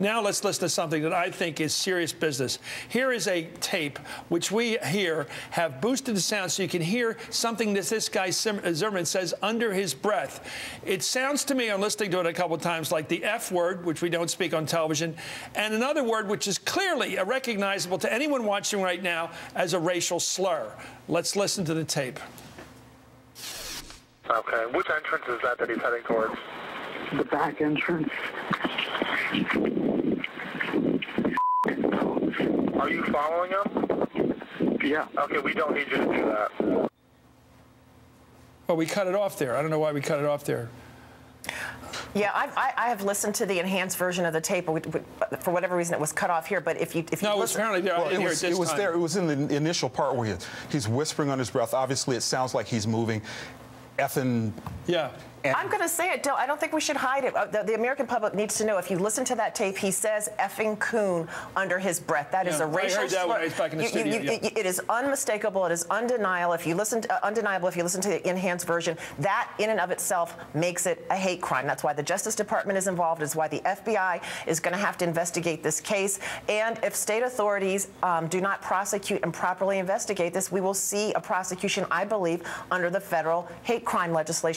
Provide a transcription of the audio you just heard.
Now let's listen to something that I think is serious business. Here is a tape which we here have boosted the sound so you can hear something that this guy uh, Zimmerman says under his breath. It sounds to me, on listening to it a couple of times, like the F word, which we don't speak on television, and another word which is clearly recognizable to anyone watching right now as a racial slur. Let's listen to the tape. Okay. Which entrance is that that he's heading towards? The back entrance. Are you following him? Yeah. Okay, we don't need you to do that. Well, we cut it off there. I don't know why we cut it off there. Yeah, I, I, have listened to the enhanced version of the tape. For whatever reason, it was cut off here. But if you if you no, listen, it was apparently there. Well, it was, it was there. It was in the initial part where he, he's whispering on his breath. Obviously, it sounds like he's moving. Effing. Yeah. And I'm going to say it. Don't, I don't think we should hide it. Uh, the, the, American public needs to know. If you listen to that tape, he says "effing coon" under his breath. That yeah, is a racial I heard that slur. when I was back in the you, studio. You, you, yeah. It is unmistakable. It is undeniable. If you listen, to, uh, undeniable. If you listen to the enhanced version, that in and of itself makes it a hate crime. That's why the Justice Department is involved. It's why the FBI is going to have to investigate this case. And if state authorities um, do not prosecute and properly investigate this, we will see a prosecution, I believe, under the federal hate crime legislation.